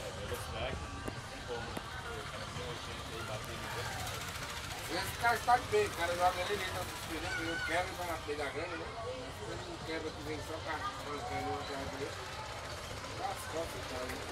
É, velocidade, tem como. O cara tem 80 aí, bater no Esse cara está bem, o cara joga ele dentro do esperando, ele quebra e vai na pegar grande, né? Ele não quebra que vem só com a arrancando uma atrás dele. Dá as costas, cara.